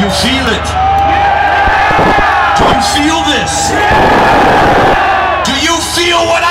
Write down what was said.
you feel it? Do you feel this? Do you feel what I